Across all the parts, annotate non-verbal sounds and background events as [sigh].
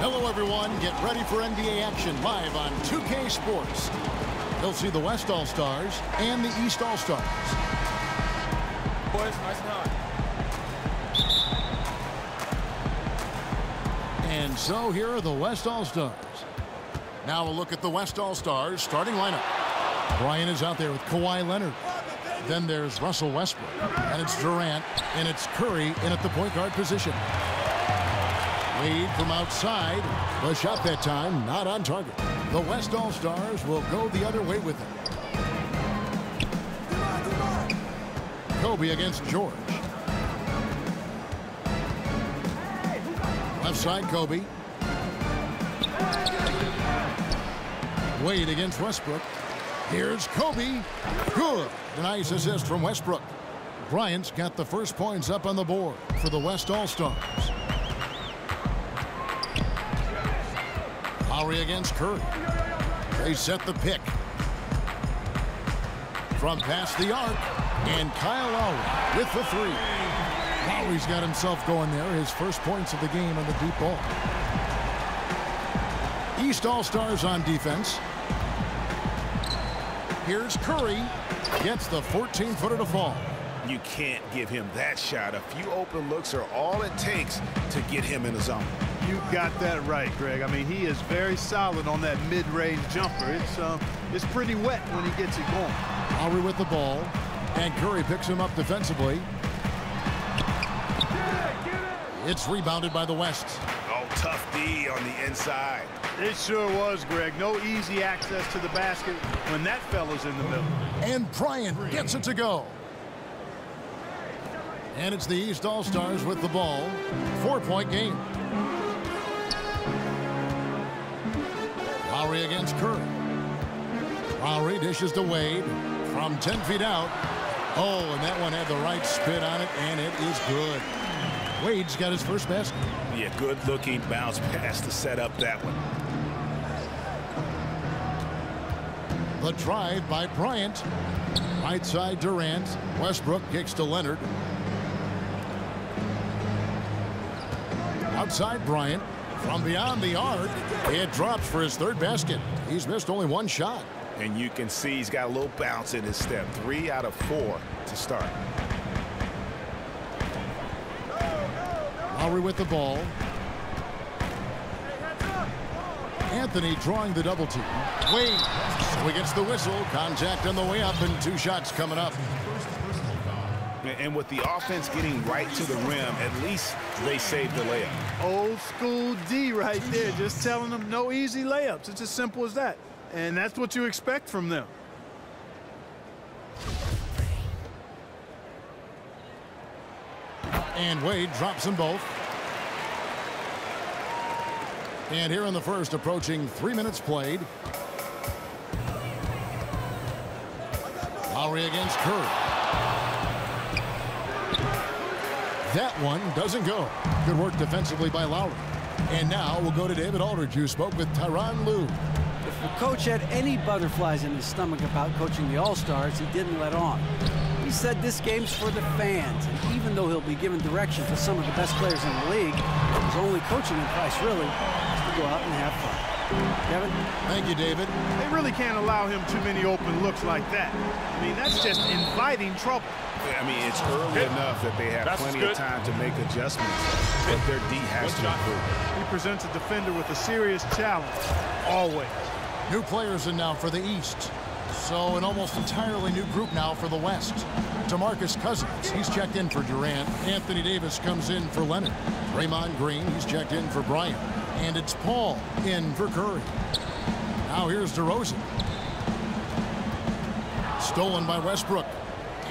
Hello, everyone. Get ready for NBA action live on 2K Sports. You'll see the West All-Stars and the East All-Stars. Boys, nice and. And so here are the West All-Stars. Now a look at the West All-Stars starting lineup. Bryant is out there with Kawhi Leonard. Then there's Russell Westbrook. And it's Durant. And it's Curry in at the point guard position. Wade from outside. The shot that time not on target. The West All-Stars will go the other way with it. Kobe against George. Left side, Kobe. Wade against Westbrook. Here's Kobe. Good. Nice assist from Westbrook. Bryant's got the first points up on the board for the West All-Stars. Lowry against Curry. They set the pick. From past the arc. And Kyle Lowry with the three. Lowry's got himself going there. His first points of the game on the deep ball. East All-Stars on defense. Here's Curry. Gets the 14-footer to fall. You can't give him that shot. A few open looks are all it takes to get him in the zone. You got that right, Greg. I mean, he is very solid on that mid-range jumper. It's um, it's pretty wet when he gets it going. Lowry with the ball. And Curry picks him up defensively. It's rebounded by the West. Oh, tough D on the inside. It sure was, Greg. No easy access to the basket when that fella's in the middle. And Bryant gets it to go. And it's the East All-Stars with the ball. Four-point game. Against Curry. Lowry dishes to Wade from 10 feet out. Oh, and that one had the right spin on it, and it is good. Wade's got his first basket. Yeah, good-looking bounce pass to set up that one. The drive by Bryant. Right side Durant. Westbrook kicks to Leonard. Outside Bryant. From beyond the arc. It drops for his third basket. He's missed only one shot. And you can see he's got a little bounce in his step. Three out of four to start. Lowry with the ball. Anthony drawing the double team. Wade. So he gets the whistle. Contact on the way up and two shots coming up. And with the offense getting right to the rim, at least they saved the layup. Old school D right there. Just telling them no easy layups. It's as simple as that. And that's what you expect from them. And Wade drops them both. And here in the first, approaching three minutes played. Lowry against Curry. That one doesn't go. Good work defensively by Lowry. And now we'll go to David Aldridge, who spoke with Tyronn Lue. If the coach had any butterflies in his stomach about coaching the All-Stars, he didn't let on. He said this game's for the fans, and even though he'll be giving direction to some of the best players in the league, his only coaching advice really is to go out and have fun. Kevin? Thank you, David. They really can't allow him too many open looks like that. I mean, that's just inviting trouble. I mean, it's early enough that they have That's plenty good. of time to make adjustments, but their D has Good to shot. improve. He presents a defender with a serious challenge, always. New players in now for the East. So an almost entirely new group now for the West. DeMarcus Cousins, he's checked in for Durant. Anthony Davis comes in for Leonard. Draymond Green, he's checked in for Bryant. And it's Paul in for Curry. Now here's DeRozan. Stolen by Westbrook.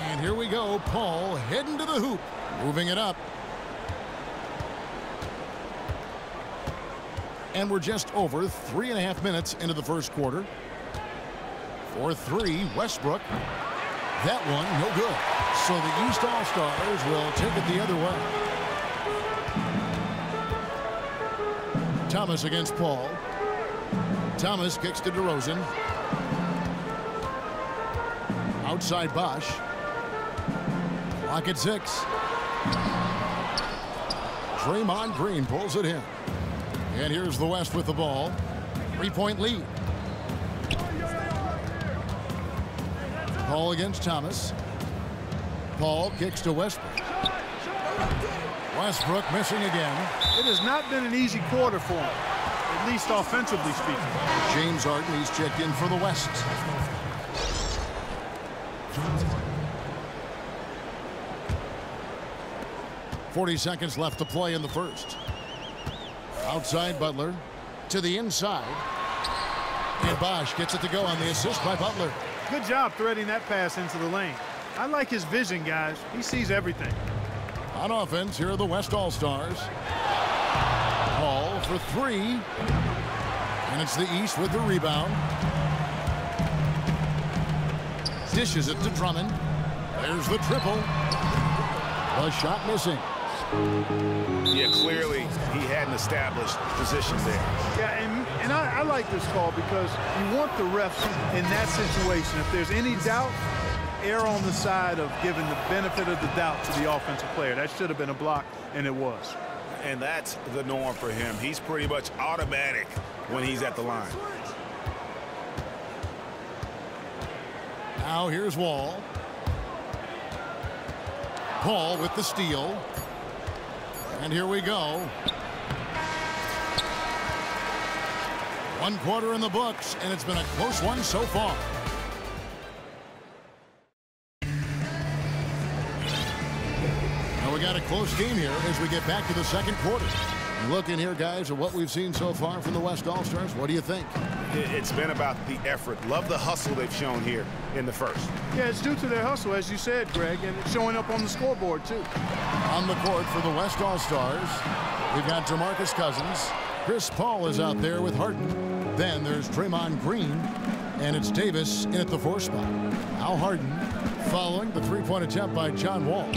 And here we go. Paul heading to the hoop. Moving it up. And we're just over three and a half minutes into the first quarter. For three, Westbrook. That one, no good. So the East All-Stars will take it the other way. Thomas against Paul. Thomas kicks to DeRozan. Outside Bosh. Clock at six. Draymond Green pulls it in. And here's the West with the ball. Three-point lead. Paul against Thomas. Paul kicks to Westbrook. Westbrook missing again. It has not been an easy quarter for him, at least offensively speaking. James Harden, he's checked in for the West. Forty seconds left to play in the first. Outside Butler to the inside. And Bosh gets it to go on the assist by Butler. Good job threading that pass into the lane. I like his vision, guys. He sees everything. On offense, here are the West All-Stars. Paul for three. And it's the East with the rebound. Dishes it to Drummond. There's the triple. The shot missing. Yeah, clearly he had an established position there. Yeah, and, and I, I like this call because you want the refs in that situation. If there's any doubt, err on the side of giving the benefit of the doubt to the offensive player. That should have been a block, and it was. And that's the norm for him. He's pretty much automatic when he's at the line. Now here's Wall. Paul with the steal. And here we go. One quarter in the books, and it's been a close one so far. Now we got a close game here as we get back to the second quarter. Looking here, guys, at what we've seen so far from the West All-Stars. What do you think? It's been about the effort. Love the hustle they've shown here in the first. Yeah, it's due to their hustle, as you said, Greg, and it's showing up on the scoreboard, too. On the court for the West All-Stars, we've got DeMarcus Cousins. Chris Paul is out there with Harden. Then there's Draymond Green, and it's Davis in at the four spot. Al Harden following the three-point attempt by John Wall.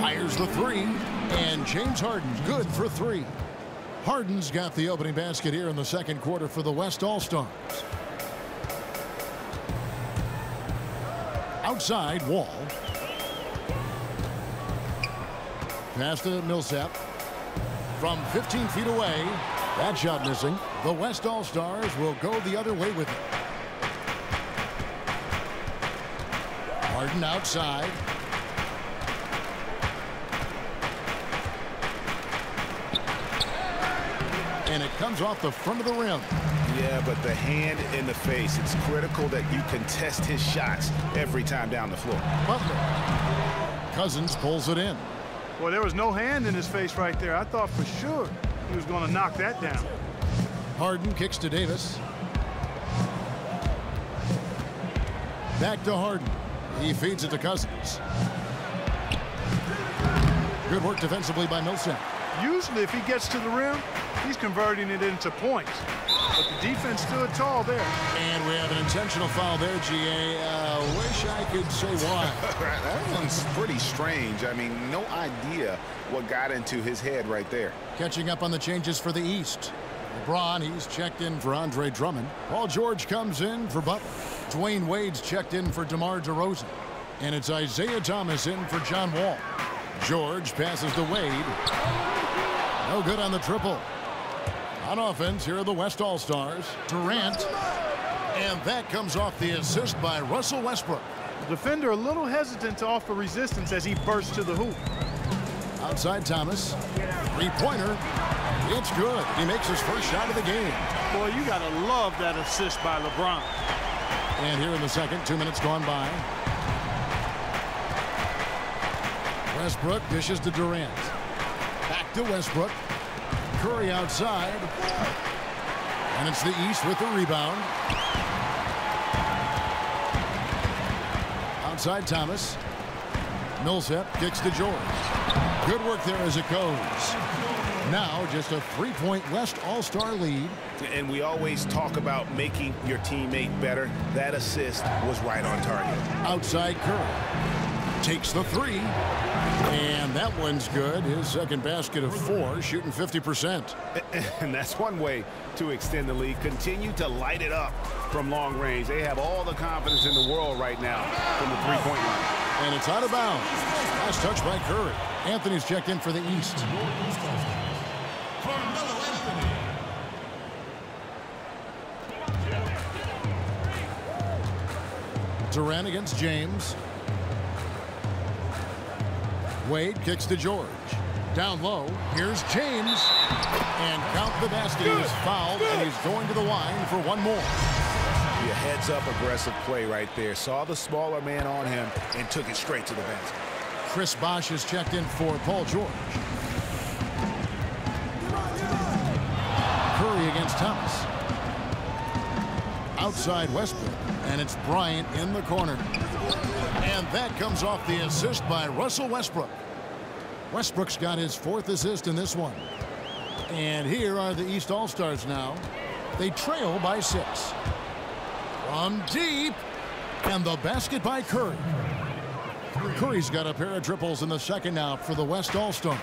Fires the three, and James Harden good for three. Harden's got the opening basket here in the second quarter for the West All-Stars. Outside, Wall. Pass to Millsap. From 15 feet away, that shot missing. The West All-Stars will go the other way with it. Harden outside. And it comes off the front of the rim. Yeah, but the hand in the face, it's critical that you contest his shots every time down the floor. Butler. Cousins pulls it in. Well, there was no hand in his face right there. I thought for sure he was going to knock that down. Harden kicks to Davis. Back to Harden. He feeds it to Cousins. Good work defensively by Millsap. Usually, if he gets to the rim, he's converting it into points. But the defense stood tall there. And we have an intentional foul there, GA. Uh, wish I could say why. [laughs] that one's pretty strange. I mean, no idea what got into his head right there. Catching up on the changes for the East. LeBron, he's checked in for Andre Drummond. Paul George comes in for Butler. Dwyane Wade's checked in for DeMar DeRozan. And it's Isaiah Thomas in for John Wall. George passes to Wade. No good on the triple. On offense, here are the West All-Stars. Durant. And that comes off the assist by Russell Westbrook. The defender a little hesitant to offer resistance as he bursts to the hoop. Outside Thomas. Three-pointer. It's good. He makes his first shot of the game. Boy, you got to love that assist by LeBron. And here in the second, two minutes gone by. Westbrook dishes to Durant. Back to Westbrook. Curry outside. And it's the East with the rebound. Outside Thomas. Millsap kicks to George. Good work there as it goes. Now just a three-point West All-Star lead. And we always talk about making your teammate better. That assist was right on target. Outside Curry. Takes the three. And that one's good. His second basket of four, shooting 50%. [laughs] And that's one way to extend the lead. Continue to light it up from long range. They have all the confidence in the world right now from the three-point line. And it's out of bounds. Last touch by Curry. Anthony's checked in for the East. Durant against James. Wade kicks to George. Down low, here's James. And count the basket. He's fouled, and he's going to the line for one more. Yeah, heads up aggressive play right there. Saw the smaller man on him and took it straight to the basket. Chris Bosh is checked in for Paul George. Curry against Thomas. Outside Westbrook, and it's Bryant in the corner. And that comes off the assist by Russell Westbrook. Westbrook's got his fourth assist in this one. And here are the East All-Stars now. They trail by six. From deep, and the basket by Curry. Curry's got a pair of triples in the second now for the West All-Stars.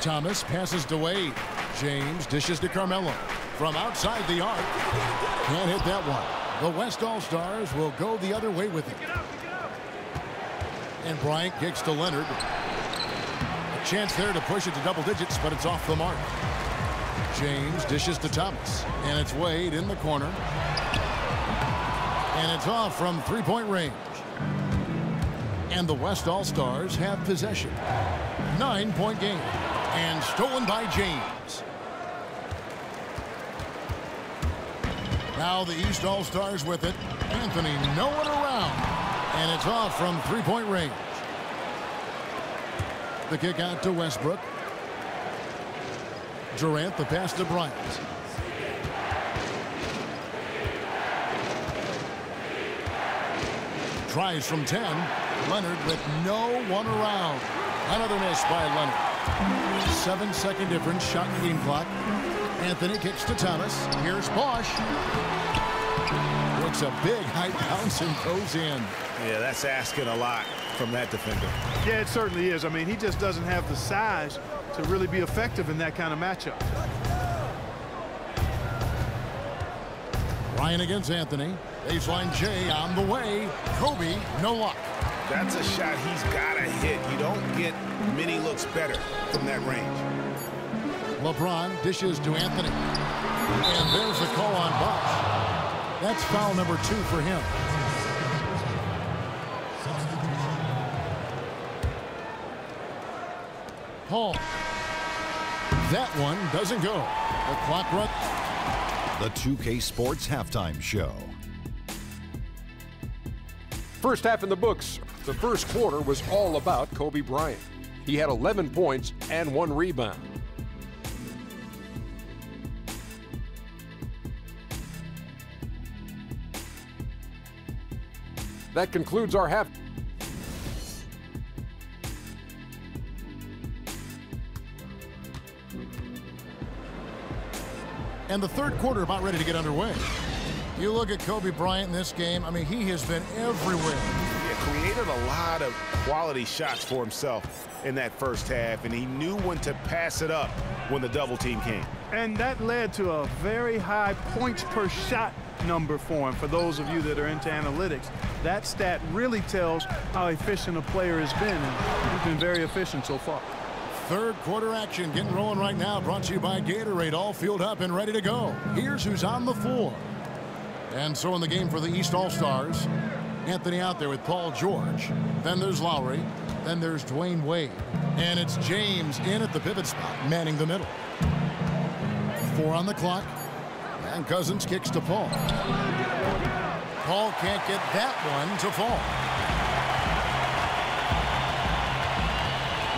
Thomas passes to Wade. James dishes to Carmelo. From outside the arc. Can't hit that one. The West All-Stars will go the other way with it. And Bryant kicks to Leonard. A chance there to push it to double digits, but it's off the mark. James dishes to Thomas. And it's Wade in the corner. And it's off from three-point range. And the West All-Stars have possession. Nine-point game. And stolen by James. Now the East All-Stars with it. Anthony no one around. And it's off from three-point range. The kick out to Westbrook. Durant, the pass to Bryant. Tries from 10. Leonard with no one around. Another miss by Leonard. Seven second difference, shot game clock. Anthony kicks to Thomas. Here's Bosh. Looks a big height bounce and goes in. Yeah, that's asking a lot from that defender. Yeah, it certainly is. I mean, he just doesn't have the size to really be effective in that kind of matchup. Bryant against Anthony. Baseline J on the way. Kobe, no luck. That's a shot he's got to hit. You don't get many looks better from that range. LeBron dishes to Anthony. And there's a call on Bosh. That's foul number two for him. Paul. That one doesn't go. The clock run. The 2K Sports Halftime Show. First half in the books. The first quarter was all about Kobe Bryant. He had 11 points and one rebound. That concludes our half. And the third quarter about ready to get underway. You look at Kobe Bryant in this game, I mean, he has been everywhere. He created a lot of quality shots for himself in that first half, and he knew when to pass it up when the double team came. And that led to a very high points per shot number for him. For those of you that are into analytics, that stat really tells how efficient a player has been, and he's been very efficient so far. Third quarter action getting rolling right now. Brought to you by Gatorade. All fueled up and ready to go. Here's who's on the floor. And so in the game for the East All-Stars, Anthony out there with Paul George. Then there's Lowry. Then there's Dwyane Wade. And it's James in at the pivot spot, manning the middle. Four on the clock. And Cousins kicks to Paul. Paul can't get that one to fall.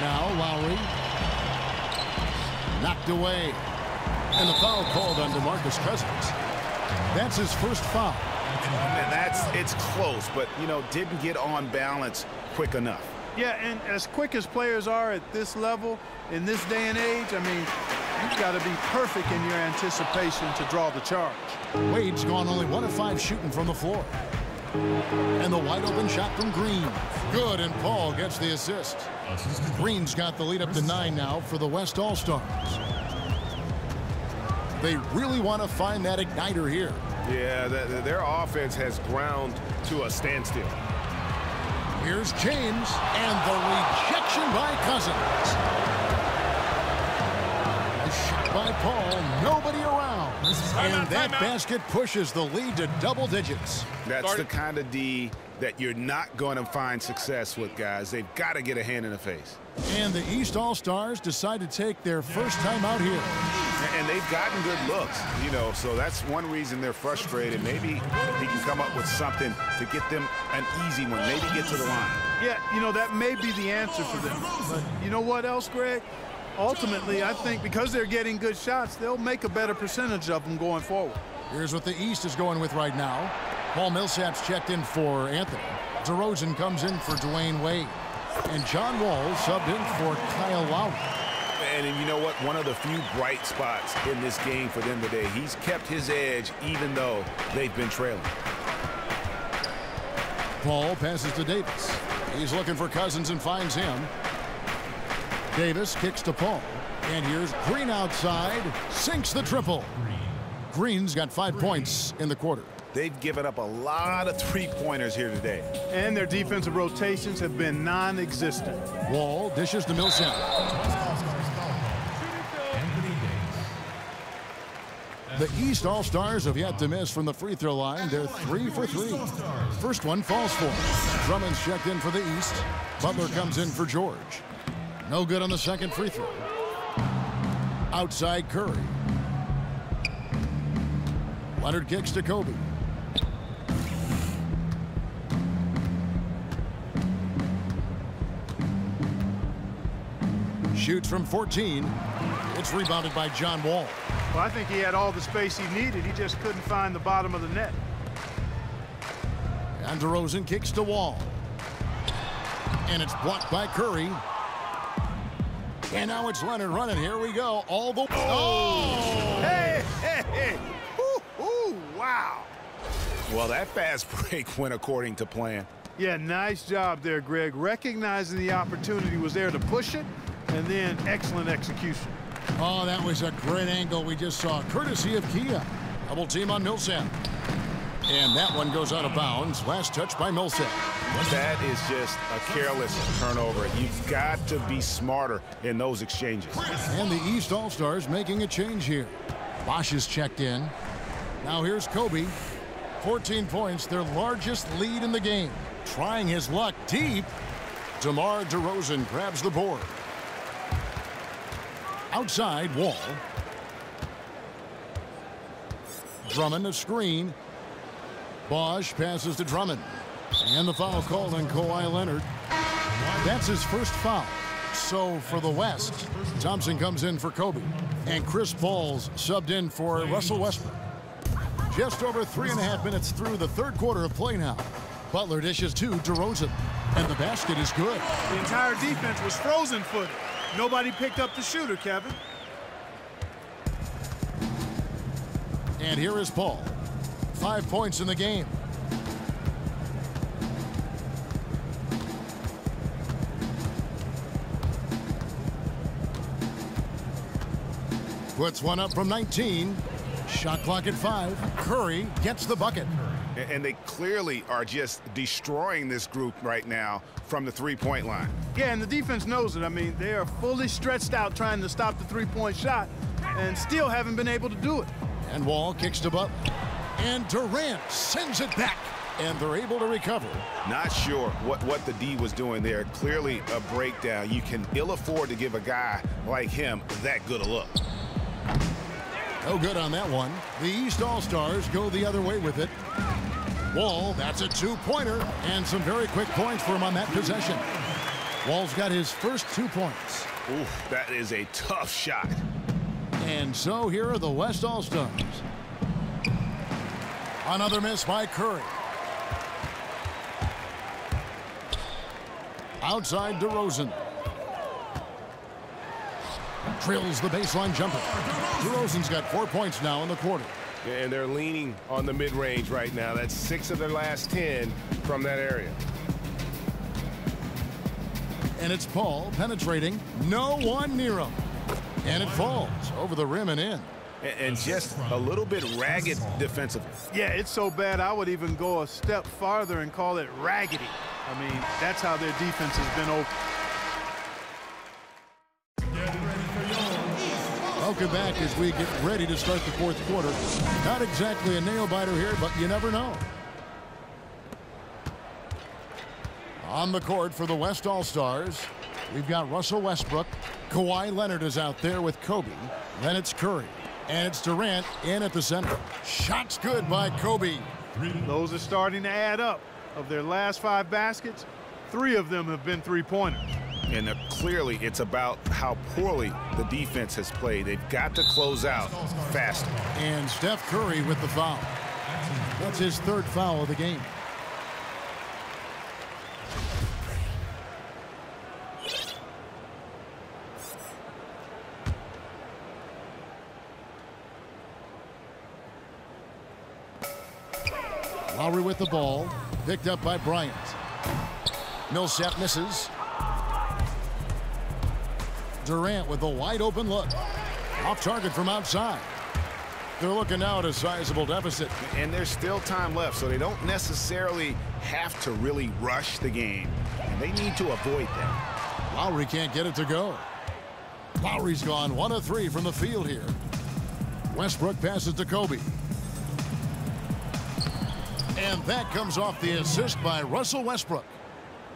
Now Lowry. Knocked away. And the foul called on DeMarcus Cousins. That's his first foul. And that's, it's close, but, you know, didn't get on balance quick enough. Yeah, and as quick as players are at this level, in this day and age, I mean, you've got to be perfect in your anticipation to draw the charge. Wade's gone only one of five shooting from the floor. And the wide open shot from Green. Good, and Paul gets the assist. Green's got the lead up to nine now for the West All-Stars. They really want to find that igniter here. Yeah, the, the, their offense has ground to a standstill. Here's James, and the rejection by Cousins. A shot by Paul, nobody around. And that basket pushes the lead to double digits. That's the kind of D that you're not going to find success with, guys. They've got to get a hand in the face. And the East All-Stars decide to take their first time out here. And they've gotten good looks, you know, so that's one reason they're frustrated. Maybe he can come up with something to get them an easy one, maybe get to the line. Yeah, you know, that may be the answer for them. But you know what else, Greg? Ultimately, I think because they're getting good shots, they'll make a better percentage of them going forward. Here's what the East is going with right now. Paul Millsap's checked in for Anthony. DeRozan comes in for Dwyane Wade. And John Wall subbed in for Kyle Lowry. And, and you know what? One of the few bright spots in this game for them today. He's kept his edge even though they've been trailing. Paul passes to Davis. He's looking for Cousins and finds him. Davis kicks to Paul. And here's Green outside. Sinks the triple. Green's got five points in the quarter. They've given up a lot of three-pointers here today. And their defensive rotations have been non-existent. Wall dishes to Millsap. The East All-Stars have yet to miss from the free throw line. They're three for three. First one falls for. Drummond's checked in for the East. Butler comes in for George. No good on the second free throw. Outside Curry. Leonard kicks to Kobe. Shoots from 14. It's rebounded by John Wall. Well, I think he had all the space he needed. He just couldn't find the bottom of the net. And DeRozan kicks to Wall. And it's blocked by Curry. And now it's running, running. Here we go. All the... Oh! oh. Hey, hey, hey. Ooh, ooh, wow. Well, that fast [laughs] break went according to plan. Yeah, nice job there, Greg. Recognizing the opportunity was there to push it, and then excellent execution. Oh, that was a great angle we just saw, courtesy of Kia. Double team on Millsap. And that one goes out of bounds. Last touch by Millsap. That is just a careless turnover. You've got to be smarter in those exchanges. And the East All-Stars making a change here. Bosh is checked in. Now here's Kobe. 14 points, their largest lead in the game. Trying his luck deep. DeMar DeRozan grabs the board. Outside, Wall. Drummond a screen. Bosh passes to Drummond. And the foul called on Kawhi Leonard. That's his first foul. So for the West, Thompson comes in for Kobe. And Chris Paul's subbed in for Russell Westbrook. Just over three and a half minutes through the third quarter of play now. Butler dishes to DeRozan. And the basket is good. The entire defense was frozen footed. Nobody picked up the shooter, Kevin. And here is Paul. Five points in the game. Puts one up from 19. Shot clock at five. Curry gets the bucket. And they clearly are just destroying this group right now from the three-point line. Yeah, and the defense knows it. I mean, they are fully stretched out trying to stop the three-point shot and still haven't been able to do it. And Wall kicks to Butler. And Durant sends it back. And they're able to recover. Not sure what, what the D was doing there. Clearly a breakdown. You can ill afford to give a guy like him that good a look. No good on that one. The East All-Stars go the other way with it. Wall, that's a two-pointer, and some very quick points for him on that possession. Wall's got his first two points. Ooh, that is a tough shot. And so here are the West All-Stars. Another miss by Curry. Outside DeRozan. Drills the baseline jumper. DeRozan's got four points now in the quarter. And they're leaning on the mid-range right now. That's six of their last 10 from that area. And it's Paul penetrating. No one near him. And it falls over the rim and in. And just a little bit ragged defensively. Yeah, it's so bad I would even go a step farther and call it raggedy. I mean, that's how their defense has been open. Welcome back as we get ready to start the fourth quarter. Not exactly a nail-biter here, but you never know. On the court for the West All-Stars, we've got Russell Westbrook. Kawhi Leonard is out there with Kobe. Then it's Curry. And it's Durant in at the center. Shots good by Kobe. Those are starting to add up. Of their last five baskets, three of them have been three-pointers. And uh, clearly, it's about how poorly the defense has played. They've got to close out faster. And Steph Curry with the foul. That's his third foul of the game. Lowry with the ball. Picked up by Bryant. Millsap misses. Durant with a wide open look. Off target from outside. They're looking now at a sizable deficit. And there's still time left, so they don't necessarily have to really rush the game. And they need to avoid that. Lowry can't get it to go. Lowry's gone one of three from the field here. Westbrook passes to Kobe. And that comes off the assist by Russell Westbrook.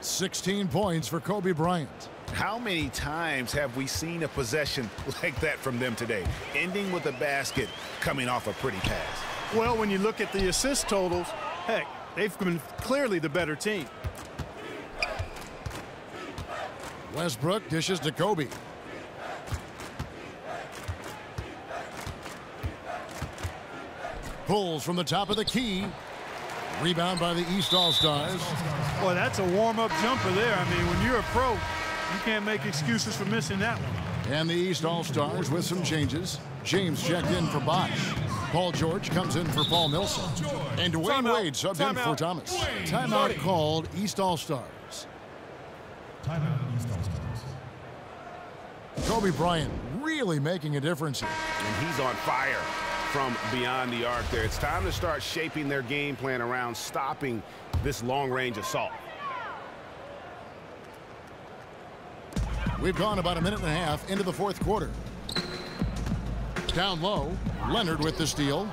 16 points for Kobe Bryant. How many times have we seen a possession [laughs] like that from them today? Ending with a basket coming off a pretty pass. Well, when you look at the assist totals, heck, they've been clearly the better team. Westbrook dishes to Kobe. Pulls from the top of the key. Rebound by the East All-Stars. Boy, that's a warm-up jumper there. I mean, when you're a pro, you can't make excuses for missing that one. And the East All-Stars with some changes. James checked in for Bosh. Paul George comes in for Paul Millsap. And Dwyane Timeout. Wade subbed in for Thomas. Dwyane. Timeout called East All-Stars. Timeout East All-Stars. Kobe Bryant really making a difference. And he's on fire from beyond the arc there. It's time to start shaping their game plan around stopping this long-range assault. We've gone about a minute and a half into the fourth quarter. Down low, Leonard with the steal.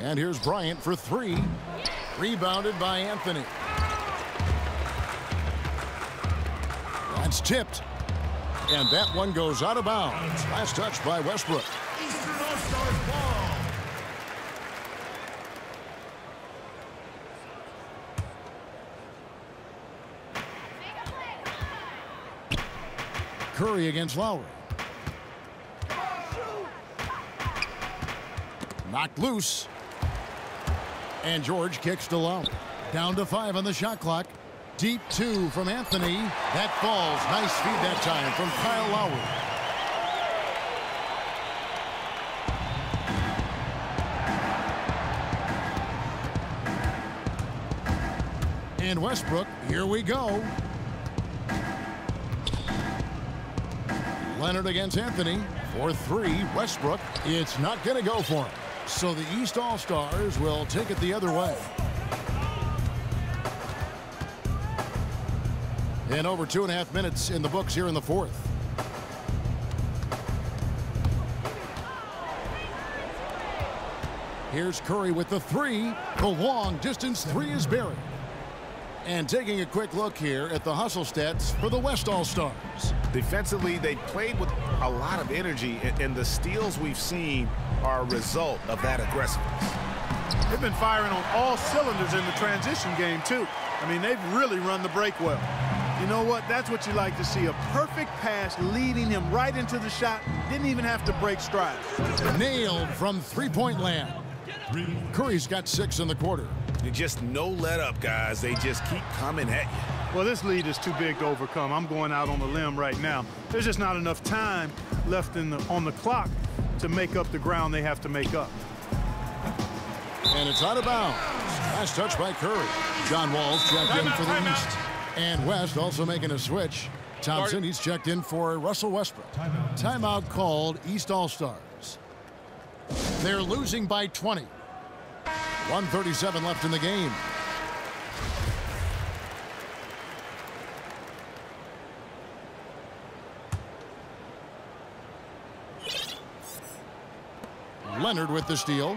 And here's Bryant for three. Rebounded by Anthony. That's tipped. And that one goes out of bounds. Last touch by Westbrook. Curry against Lowry. Knocked loose. And George kicks to Lowry. Down to five on the shot clock. Deep two from Anthony. That falls. Nice feed that time from Kyle Lowry. And Westbrook, here we go. Leonard against Anthony for three. Westbrook, it's not going to go for him. So the East All-Stars will take it the other way. And over two and a half minutes in the books here in the fourth. Here's Curry with the three. The long distance three is buried. And taking a quick look here at the hustle stats for the West All-Stars. Defensively, they played with a lot of energy, and, and the steals we've seen are a result of that aggressiveness. They've been firing on all cylinders in the transition game, too. I mean, they've really run the break well. You know what? That's what you like to see. A perfect pass leading him right into the shot. Didn't even have to break stride. Nailed from three-point land. Curry's got six in the quarter. You just no let up, guys. They just keep coming at you. Well, this lead is too big to overcome. I'm going out on the limb right now. There's just not enough time left in the, on the clock to make up the ground they have to make up. And it's out of bounds. Last touch by Curry. John Walls checked in for the East. And West also making a switch. Thompson, he's checked in for Russell Westbrook. Timeout. Timeout called East All-Stars. They're losing by 20. 137 left in the game. Leonard with the steal.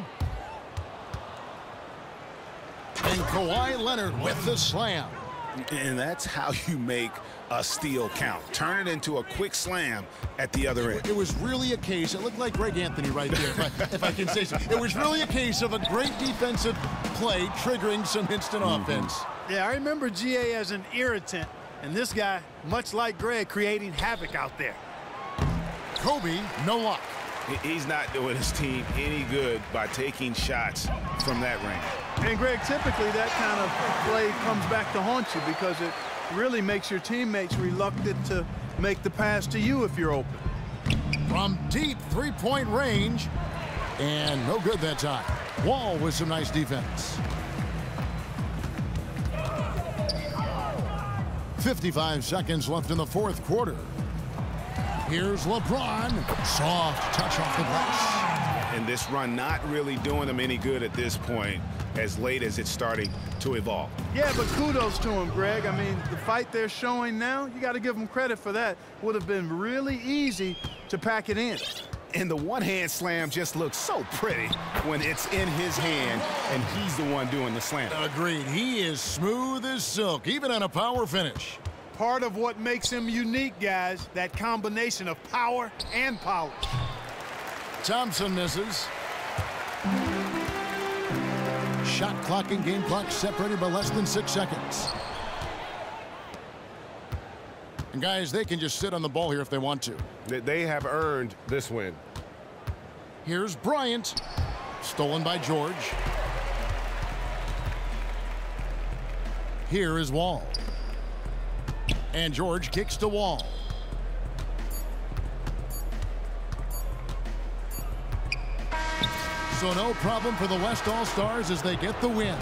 And Kawhi Leonard with the slam. And that's how you make a steal count. Turn it into a quick slam at the other end. It was really a case, it looked like Greg Anthony right there, if I, if I can say so. It was really a case of a great defensive play triggering some instant Mm-hmm. offense. Yeah, I remember GA as an irritant, and this guy, much like Greg, creating havoc out there. Kobe, no luck. He's not doing his team any good by taking shots from that range. And Greg, typically that kind of play comes back to haunt you because it really makes your teammates reluctant to make the pass to you if you're open. From deep three-point range, and no good that time. Wall with some nice defense. 55 seconds left in the fourth quarter. Here's LeBron. Soft touch off the glass. And this run not really doing them any good at this point as late as it's starting to evolve. Yeah, but kudos to him, Greg. I mean, the fight they're showing now, you got to give them credit for that. Would have been really easy to pack it in. And the one-hand slam just looks so pretty when it's in his hand and he's the one doing the slam. Agreed. He is smooth as silk, even on a power finish. Part of what makes him unique, guys, that combination of power and polish. Thompson misses. Shot clock and game clock separated by less than six seconds. And guys, they can just sit on the ball here if they want to. They- They have earned this win. Here's Bryant. Stolen by George. Here is Wall. And George kicks to Wall. So no oh, problem for the West All-Stars as they get the win.